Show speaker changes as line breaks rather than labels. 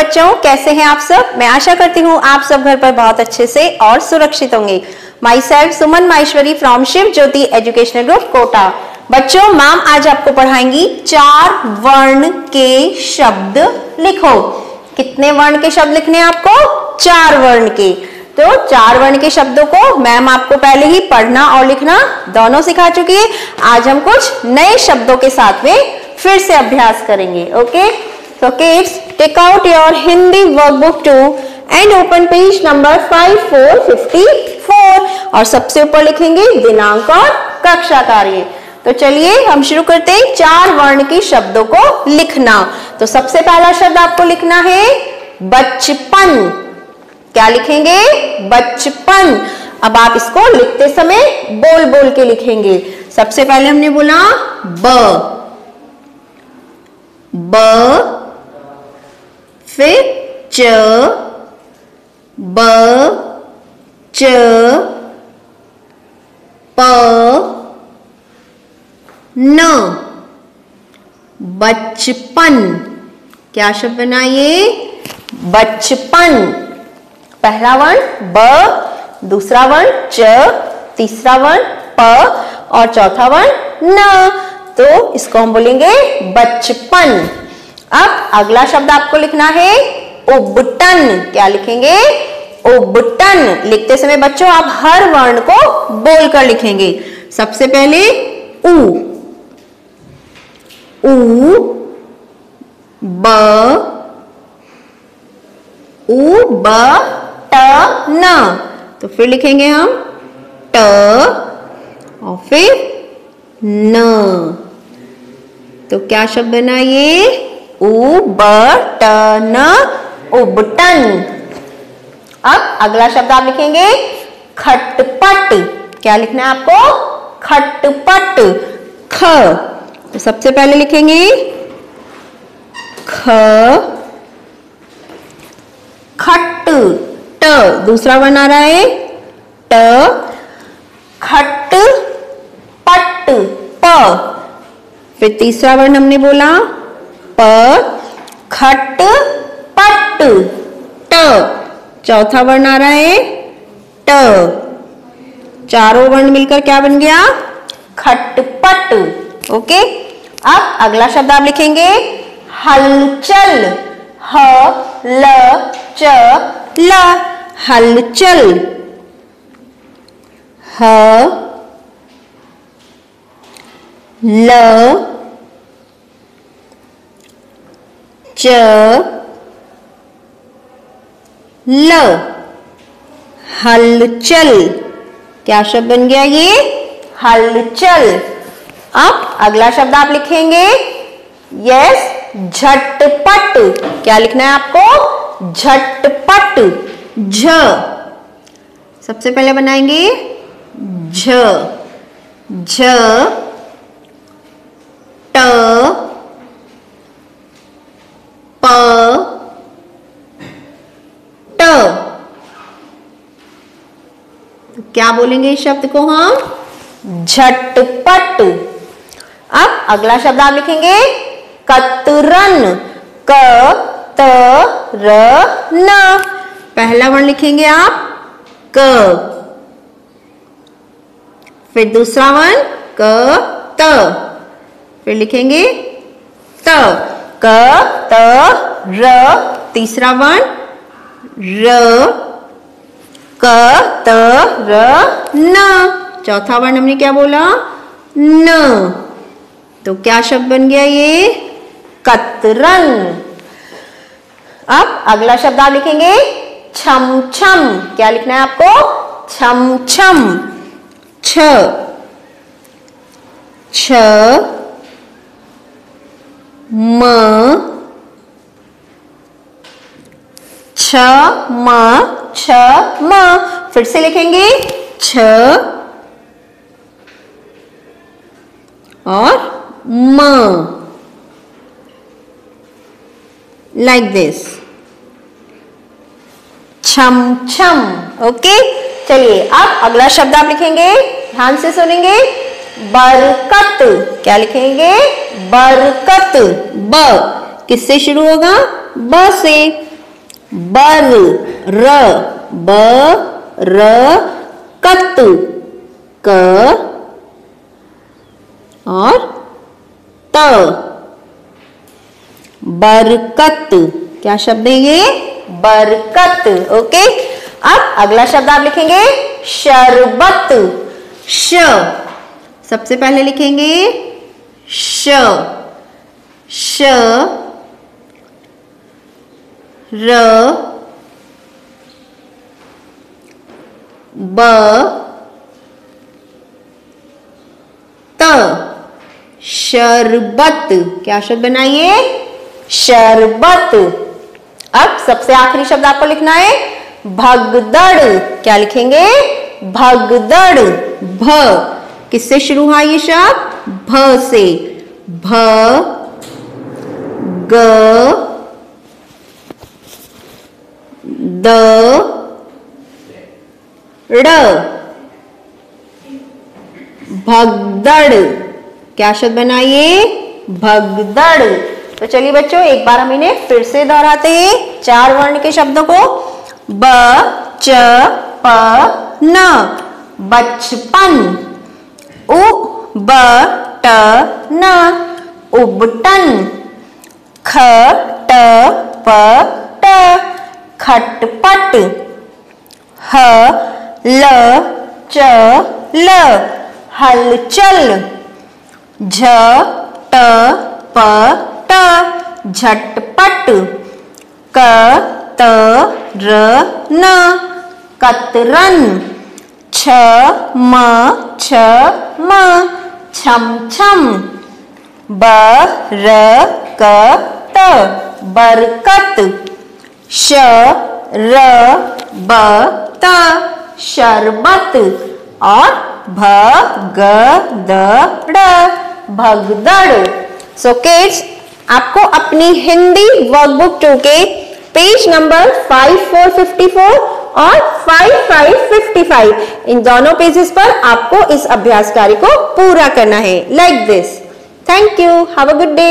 बच्चों, कैसे हैं आप सब? मैं आशा करती हूँ आप सब घर पर बहुत अच्छे से और सुरक्षित होंगे। Myself Suman Maheshwari from Shiv Jyoti educational group Kota बच्चों मैम आज आपको पढ़ाएँगी चार वर्ण के शब्द लिखो। कितने वर्ण के शब्द लिखने हैं आपको? चार वर्ण के। तो चार वर्ण के शब्दों को मैम आपको पहले ही पढ़ना और लिखना दोनों सिखा चुकी है। आज हम कुछ नए शब्दों के साथ में फिर से अभ्यास करेंगे okay so kids, take out your hindi workbook 2 and open page number 5454 और सबसे ऊपर लिखेंगे दिनांक और कक्षा कार्य तो चलिए हम शुरू करते हैं चार वर्ण के शब्दों को लिखना। तो सबसे पहला शब्द आपको लिखना है बचपन। क्या लिखेंगे? बचपन। अब आप इसको लिखते समय बोल बोल के लिखेंगे। सबसे पहले हमने बोला ब। ब च, ब, च, प, न। बचपन। क्या शब्द बनाइए बचपन। पहला वर्ण, ब, दूसरा वर्ण, च, तीसरा वर्ण, प, और चौथा वर्ण, न। तो इसको हम बोलेंगे बचपन। अब अगला शब्द आपको लिखना है उबटन क्या लिखेंगे? उबटन लिखते समय बच्चों, आप हर वर्ण को बोलकर लिखेंगे। सबसे पहले उ उ ब उ ब, ट, न। तो फिर लिखेंगे हम ट और फिर न। तो क्या शब्द बना ये? उबटन उबटन। अब अगला शब्द आप लिखेंगे खटपट। क्या लिखना है आपको? खटपट। ख। तो सबसे पहले लिखेंगे ख। खट, ट। दूसरा वर्ण आ रहा है ट। खट पट प। फिर तीसरा वर्ण हमने बोला खट, पट। ट। चौथा वर्ण आ रहा है ट। चारों वर्ण मिलकर क्या बन गया? खटपट ओके? अब अगला शब्द आप लिखेंगे, हलचल। ह ल च ल हलचल। ह, ल। च ल हलचल क्या शब्द बन गया ये हलचल अब अगला शब्द आप लिखेंगे यस झटपट क्या लिखना है आपको झटपट झ सबसे पहले बनाएँगे झ झ ट प ट तो क्या बोलेंगे इस शब्द को हम? झटपट। अब अगला शब्द आप लिखेंगे, कतरन क त र न पहला वर्ण लिखेंगे आप, क। फिर दूसरा वर्ण, क, त। फिर लिखेंगे, त। क त र तीसरा वर्ण, र। क, त, र, न। चौथा वर्ण हमने क्या बोला? न। तो क्या शब्द बन गया ये? कतरन अब अगला शब्द आप लिखेंगे छम छम क्या लिखना है आपको? छम छम छ। छ, म छ म छ, म। फिर से लिखेंगे, छ। और म। लाइक दिस छम छम। ओके चलिए, अब अगला शब्द आप लिखेंगे, ध्यान से सुनेंगे। बरकत। क्या लिखेंगे? बरकत। ब। किससे शुरू होगा? ब से। बर र, ब, र, कत, क, और त। बरकत, क्या शब्द है ये? बरकत, ओके। अब अगला शब्द आप लिखेंगे, शरबत, श। सबसे पहले लिखेंगे, श। श र, ब, त, शरबत। क्या शब्द बनाइए? शरबत। अब सबसे आखिरी शब्द आपको लिखना है, भगदड़। क्या लिखेंगे? भगदड़। भ। किससे शुरू हुआ ये शब्द? भ से। भ, ग द भगदड़. क्या शब्द बनाइए भगदड़. तो चलिए बच्चों, एक बार हम इन्हें फिर से दोहराते हैं, चार वर्ण के शब्दों को। ब, च, प, न. बचपन. उ, ब, ट, न. उबटन. ख, ट, प, ट. खटपट, ह, ल, च, ल, हलचल, झ, ट, प, ट, झटपट, क, त, र, न, कतरन, छ, म छ, म, छम छम, ब, र, क, त, बरकत। श, र, ब, त, शरबत और भ, ग, द, ड़, भगदड़। सो किड्स आपको अपनी हिंदी वर्कबुक टू के पेज नंबर 5454 और 5555 इन दोनों पेजेस पर आपको इस अभ्यास कार्य को पूरा करना है। Like this thank you have a good day